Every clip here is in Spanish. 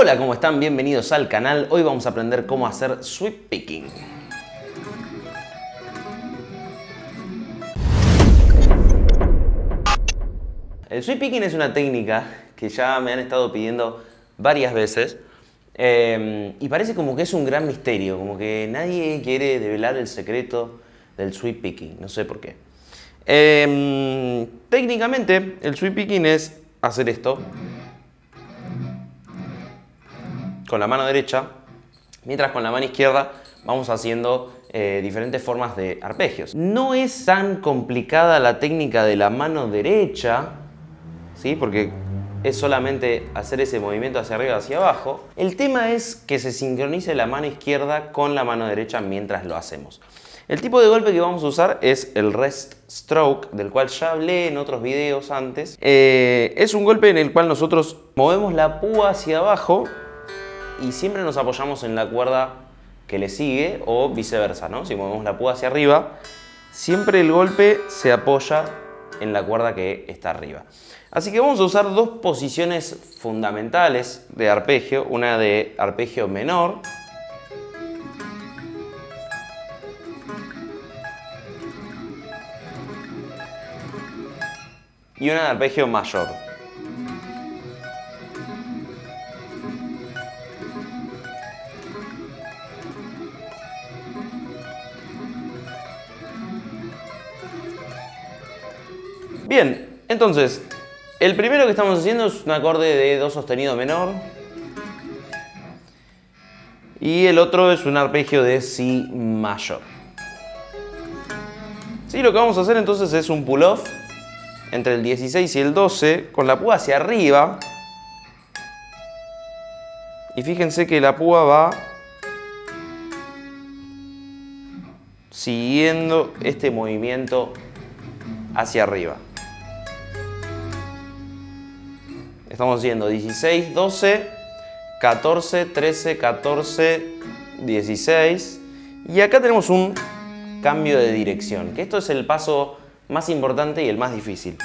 Hola, ¿cómo están? Bienvenidos al canal. Hoy vamos a aprender cómo hacer sweep picking. El sweep picking es una técnica que ya me han estado pidiendo varias veces eh, y parece como que es un gran misterio, como que nadie quiere develar el secreto del sweep picking, no sé por qué. Eh, técnicamente, el sweep picking es hacer esto con la mano derecha, mientras con la mano izquierda vamos haciendo eh, diferentes formas de arpegios. No es tan complicada la técnica de la mano derecha, ¿sí? porque es solamente hacer ese movimiento hacia arriba hacia abajo. El tema es que se sincronice la mano izquierda con la mano derecha mientras lo hacemos. El tipo de golpe que vamos a usar es el rest stroke, del cual ya hablé en otros videos antes. Eh, es un golpe en el cual nosotros movemos la púa hacia abajo y siempre nos apoyamos en la cuerda que le sigue o viceversa, ¿no? Si movemos la púa hacia arriba, siempre el golpe se apoya en la cuerda que está arriba. Así que vamos a usar dos posiciones fundamentales de arpegio, una de arpegio menor y una de arpegio mayor. Bien, entonces, el primero que estamos haciendo es un acorde de Do sostenido menor. Y el otro es un arpegio de Si mayor. Sí, lo que vamos a hacer entonces es un pull-off entre el 16 y el 12 con la púa hacia arriba. Y fíjense que la púa va siguiendo este movimiento hacia arriba. Estamos haciendo 16, 12, 14, 13, 14, 16. Y acá tenemos un cambio de dirección, que esto es el paso más importante y el más difícil.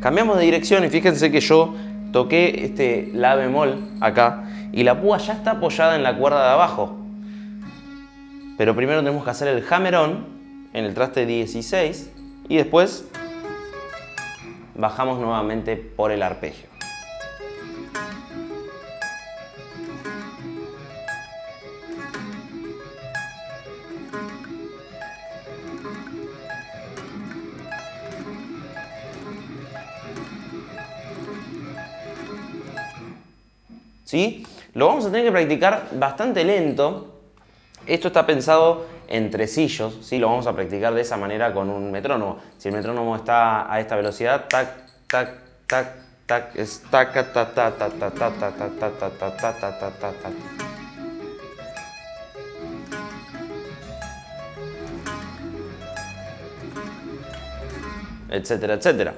Cambiamos de dirección y fíjense que yo toqué este La bemol acá y la púa ya está apoyada en la cuerda de abajo. Pero primero tenemos que hacer el hammer-on en el traste 16 y después bajamos nuevamente por el arpegio. ¿Sí? Lo vamos a tener que practicar bastante lento. Esto está pensado en tresillos, ¿sí? lo vamos a practicar de esa manera con un metrónomo. Si el metrónomo está a esta velocidad, tac, tac, tac, tac, etcétera, etcétera.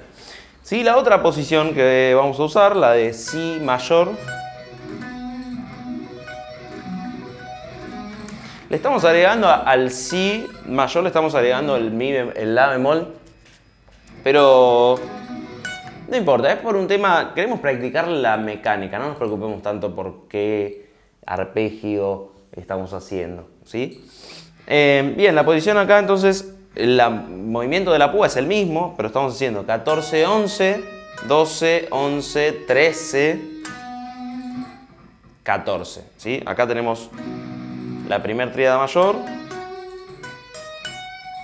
¿Sí? La otra posición que vamos a usar, la de Si mayor, Le estamos agregando al Si mayor, le estamos agregando el, mi, el La bemol. Pero no importa, es por un tema, queremos practicar la mecánica, no nos preocupemos tanto por qué arpegio estamos haciendo. ¿sí? Eh, bien, la posición acá entonces, el movimiento de la púa es el mismo, pero estamos haciendo 14, 11, 12, 11, 13, 14. ¿sí? Acá tenemos la primera tríada mayor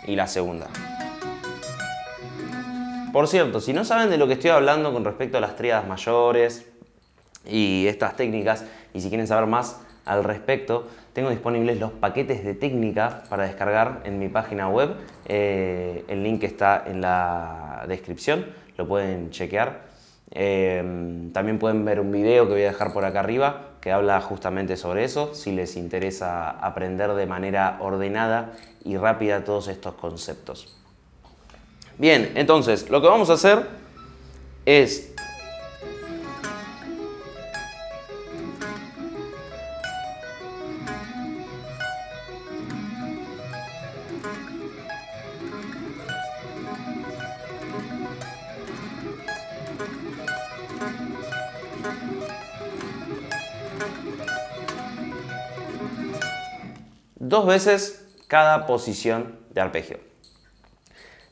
y la segunda. Por cierto, si no saben de lo que estoy hablando con respecto a las tríadas mayores y estas técnicas, y si quieren saber más al respecto, tengo disponibles los paquetes de técnica para descargar en mi página web. Eh, el link está en la descripción, lo pueden chequear. Eh, también pueden ver un video que voy a dejar por acá arriba que habla justamente sobre eso, si les interesa aprender de manera ordenada y rápida todos estos conceptos. Bien, entonces lo que vamos a hacer es dos veces cada posición de arpegio.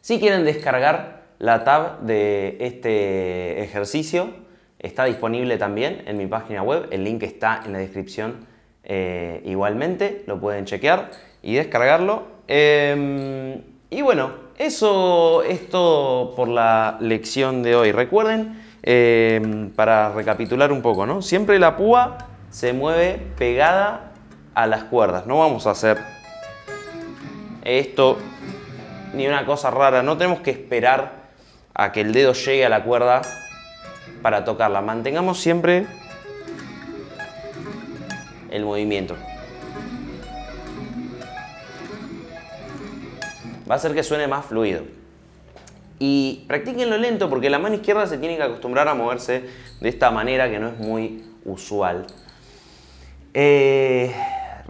Si quieren descargar la tab de este ejercicio, está disponible también en mi página web, el link está en la descripción eh, igualmente, lo pueden chequear y descargarlo. Em, y bueno, eso es todo por la lección de hoy. Recuerden, em, para recapitular un poco, ¿no? Siempre la púa se mueve pegada a las cuerdas. No vamos a hacer esto ni una cosa rara. No tenemos que esperar a que el dedo llegue a la cuerda para tocarla. Mantengamos siempre el movimiento. Va a hacer que suene más fluido. Y practíquenlo lento porque la mano izquierda se tiene que acostumbrar a moverse de esta manera que no es muy usual. Eh,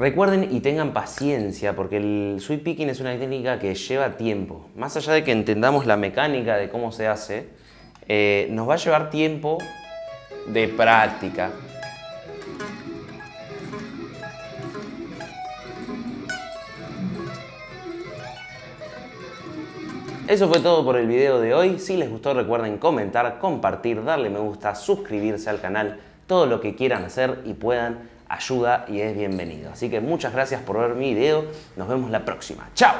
recuerden y tengan paciencia porque el sweep picking es una técnica que lleva tiempo. Más allá de que entendamos la mecánica de cómo se hace, eh, nos va a llevar tiempo de práctica. Eso fue todo por el video de hoy. Si les gustó recuerden comentar, compartir, darle me gusta, suscribirse al canal, todo lo que quieran hacer y puedan ayuda y es bienvenido. Así que muchas gracias por ver mi video. Nos vemos la próxima. ¡Chao!